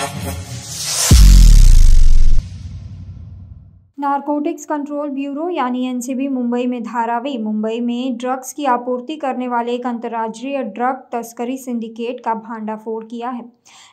Thank you. Narcotics control bureau यानी NCB Mumbai में धारावी, मुंबई में ड्रग्स की आपूर्ति करने वाले एक अंतर्राज्यीय ड्रग तस्करी सिंडिकेट का भांडाफोड़ किया है।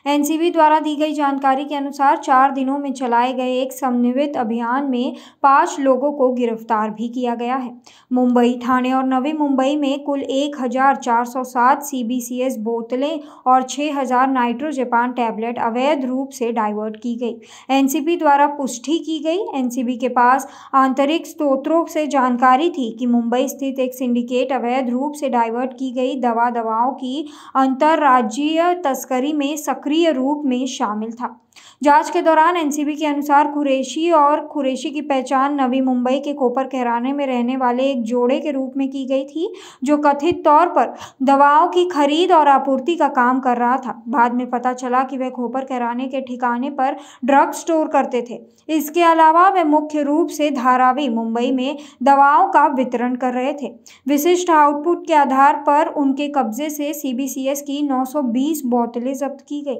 एनसीबी द्वारा दी गई जानकारी के अनुसार चार दिनों में चलाए गए एक समन्वित अभियान में पाँच लोगों को गिरफ़्तार भी किया गया है। मुंबई ठाणे और नवी मुंबई में कुल एक हज़ार चार सौ सात सीबीसीएस बोतलें और छह हज़ार नाइट्रोजेपान टैबलेट अवैध रूप से डाइवर्ट की गई। एनसीबी द्वारा पुष्टि की गई। एनसीबी के पास आंतरिक स्रोतों से जानकारी थी कि मुंबई स्थित एक सिंडिकेट अवैध रूप से डाइवर्ट की गई दवा दवाओं की अंतर्राज्यीय तस्करी में सक्रिय रूप में शामिल था। जाँच के दौरान एनसीबी के अनुसार कुरैशी और कुरैशी की पहचान नवी मुंबई के कोपर कहराने में रहने वाले एक जोड़े के रूप में की गई थी, जो कथित तौर पर दवाओं की खरीद और आपूर्ति का काम कर रहा था। बाद में पता चला कि वह खोपर कहराने के ठिकाने पर ड्रग स्टोर करते थे। इसके अलावा वे मुख्य रूप से धारावी, मुंबई में दवाओं का वितरण कर रहे थे। विशिष्ट आउटपुट के आधार पर उनके कब्जे से सीबीसीएस की 920 बोतलें जब्त की गई।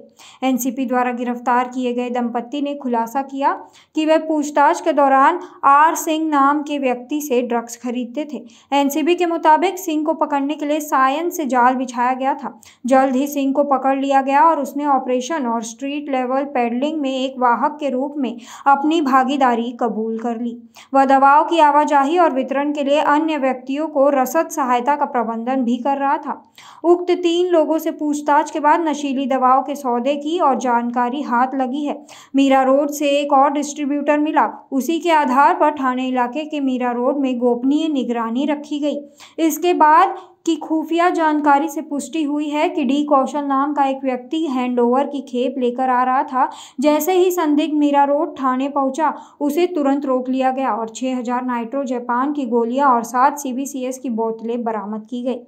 एनसीपी द्वारा गिरफ़्तार किए गए दंपत्ति ने खुलासा किया कि वे पूछताछ के दौरान आर सिंह नाम के व्यक्ति से ड्रग्स खरीदते थे। एनसीबी के मुताबिक सिंह को पकड़ने के लिए सायन से जाल बिछाया गया था। जल्द ही सिंह को पकड़ लिया गया और उसने ऑपरेशन और स्ट्रीट लेवल पेडलिंग में एक वाहक के रूप में अपनी भागीदारी कबूल कर ली। वह दवाओं की आवाजाही और वितरण के लिए अन्य व्यक्तियों को रसद सहायता का प्रबंधन भी कर रहा था। उक्त तीन लोगों से पूछताछ के बाद नशीली दवाओं के सौदे की और जानकारी हाथ लगी है। मीरा रोड से एक और डिस्ट्रीब्यूटर मिला। उसी के आधार पर थाने इलाके के मीरा रोड में गोपनीय निगरानी रखी गई। इसके बाद की खुफिया जानकारी से पुष्टि हुई है कि डी कौशल नाम का एक व्यक्ति हैंडओवर की खेप लेकर आ रहा था। जैसे ही संदिग्ध मीरा रोड थाने पहुँचा, उसे तुरंत रोक लिया गया और 6000 नाइट्रोजेपान की गोलियाँ और सात सीबीसीएस की बोतलें बरामद की गई।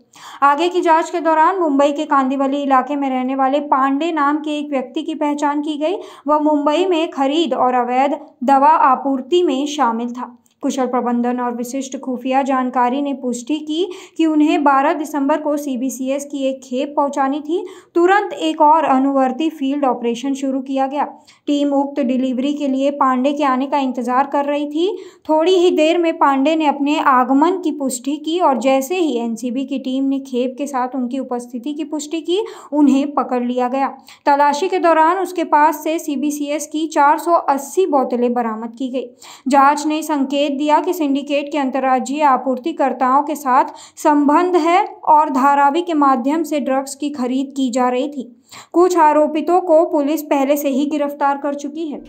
आगे की जाँच के दौरान मुंबई के कांदीवली इलाके में रहने वाले पांडे नाम के एक व्यक्ति की पहचान की गई। वह मुंबई में खरीद और अवैध दवा आपूर्ति में शामिल था। कुशल प्रबंधन और विशिष्ट खुफिया जानकारी ने पुष्टि की कि उन्हें 12 दिसंबर को सीबीसीएस की एक खेप पहुंचानी थी। तुरंत एक और अनुवर्ती फ़ील्ड ऑपरेशन शुरू किया गया। टीम उक्त डिलीवरी के लिए पांडे के आने का इंतज़ार कर रही थी। थोड़ी ही देर में पांडे ने अपने आगमन की पुष्टि की और जैसे ही एनसीबी की टीम ने खेप के साथ उनकी उपस्थिति की पुष्टि की, उन्हें पकड़ लिया गया। तलाशी के दौरान उसके पास से सीबीसीएस की 480 बोतलें बरामद की गई। जाँच ने संकेत संकेत दिया कि सिंडिकेट के अंतर्राज्यीय आपूर्तिकर्ताओं के साथ संबंध है और धारावी के माध्यम से ड्रग्स की खरीद की जा रही थी। कुछ आरोपितों को पुलिस पहले से ही गिरफ़्तार कर चुकी है।